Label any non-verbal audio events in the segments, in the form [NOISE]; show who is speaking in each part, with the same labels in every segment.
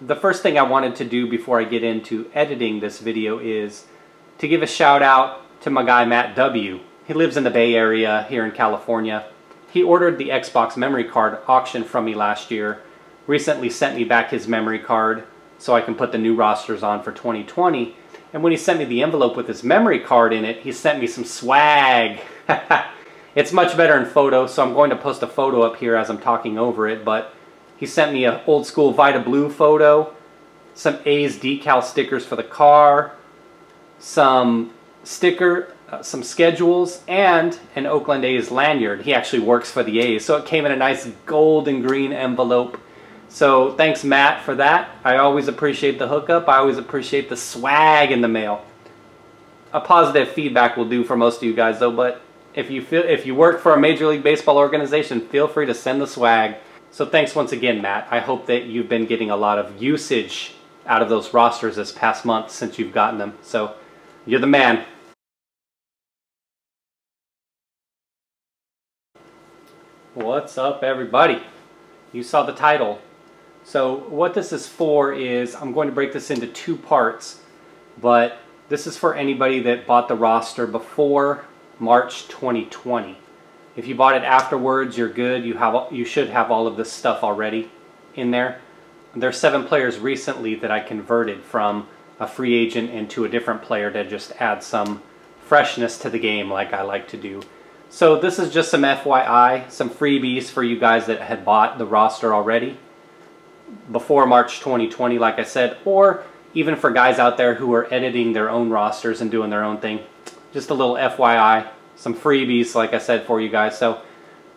Speaker 1: the first thing I wanted to do before I get into editing this video is to give a shout out to my guy Matt W. He lives in the Bay Area here in California. He ordered the Xbox memory card auction from me last year, recently sent me back his memory card so I can put the new rosters on for 2020. And when he sent me the envelope with his memory card in it, he sent me some swag. [LAUGHS] it's much better in photo, so I'm going to post a photo up here as I'm talking over it, but he sent me an old school Vida Blue photo, some A's decal stickers for the car, some sticker, uh, some schedules, and an Oakland A's lanyard. He actually works for the A's, so it came in a nice gold and green envelope. So thanks Matt for that. I always appreciate the hookup. I always appreciate the swag in the mail. A positive feedback will do for most of you guys though, but if you feel if you work for a Major League Baseball organization, feel free to send the swag. So thanks once again, Matt. I hope that you've been getting a lot of usage out of those rosters this past month since you've gotten them. So you're the man. What's up, everybody? You saw the title. So what this is for is, I'm going to break this into two parts, but this is for anybody that bought the roster before March 2020. If you bought it afterwards, you're good. You have you should have all of this stuff already in there. There's seven players recently that I converted from a free agent into a different player to just add some freshness to the game like I like to do. So this is just some FYI, some freebies for you guys that had bought the roster already before March 2020, like I said, or even for guys out there who are editing their own rosters and doing their own thing. Just a little FYI, some freebies, like I said, for you guys. So,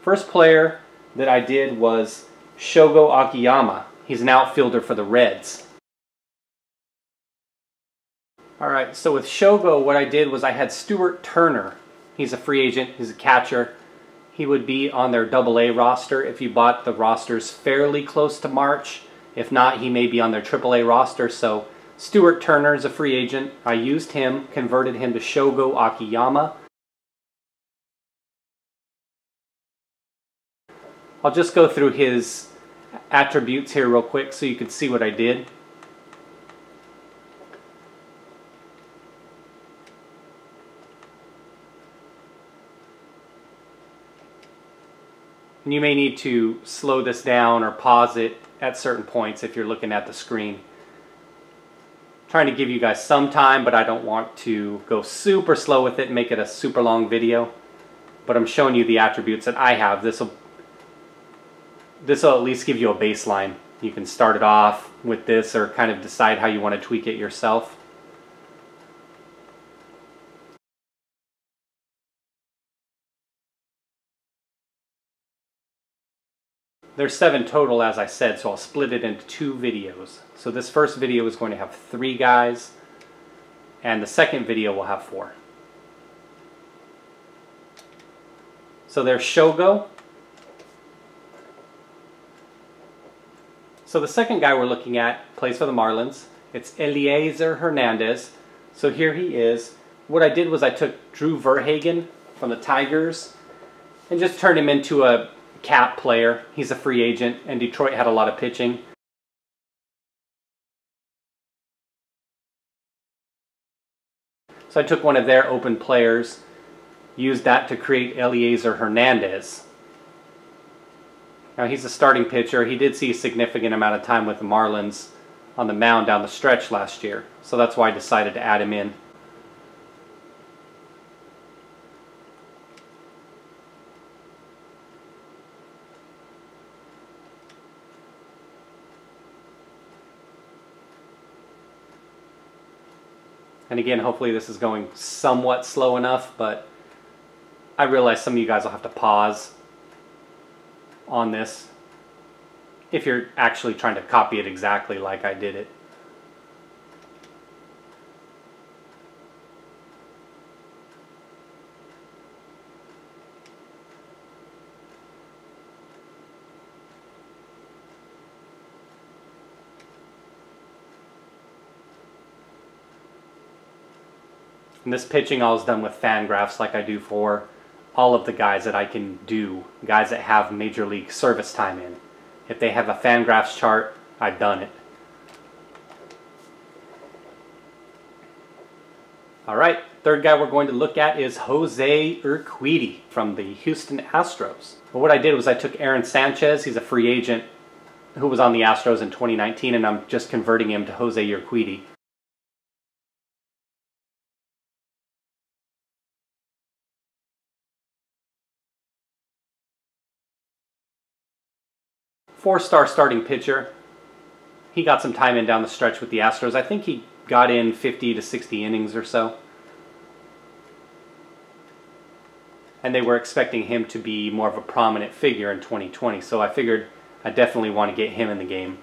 Speaker 1: first player that I did was Shogo Akiyama. He's an outfielder for the Reds. Alright, so with Shogo, what I did was I had Stuart Turner. He's a free agent, he's a catcher. He would be on their double A roster if you bought the rosters fairly close to March. If not, he may be on their triple A roster. So Stuart Turner is a free agent. I used him, converted him to Shogo Akiyama. I'll just go through his attributes here real quick so you can see what I did. And you may need to slow this down or pause it at certain points if you're looking at the screen. I'm trying to give you guys some time, but I don't want to go super slow with it and make it a super long video. But I'm showing you the attributes that I have. This will this will at least give you a baseline. You can start it off with this or kind of decide how you want to tweak it yourself. There's seven total as I said, so I'll split it into two videos. So this first video is going to have three guys, and the second video will have four. So there's Shogo, So the second guy we're looking at plays for the Marlins. It's Elieser Hernandez. So here he is. What I did was I took Drew Verhagen from the Tigers and just turned him into a cap player. He's a free agent and Detroit had a lot of pitching. So I took one of their open players, used that to create Elieser Hernandez. Now he's a starting pitcher. He did see a significant amount of time with the Marlins on the mound down the stretch last year. So that's why I decided to add him in. And again, hopefully this is going somewhat slow enough, but I realize some of you guys will have to pause on this if you're actually trying to copy it exactly like I did it. And this pitching all is done with Fangraphs like I do for all of the guys that I can do, guys that have Major League service time in. If they have a Fangraphs chart, I've done it. All right, third guy we're going to look at is Jose Urquidy from the Houston Astros. But what I did was I took Aaron Sanchez, he's a free agent who was on the Astros in 2019, and I'm just converting him to Jose Urquidy. Four-star starting pitcher. He got some time in down the stretch with the Astros. I think he got in 50 to 60 innings or so. And they were expecting him to be more of a prominent figure in 2020, so I figured I definitely want to get him in the game.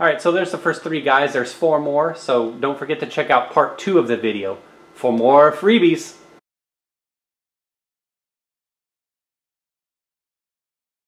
Speaker 1: Alright, so there's the first three guys. There's four more, so don't forget to check out part two of the video for more freebies.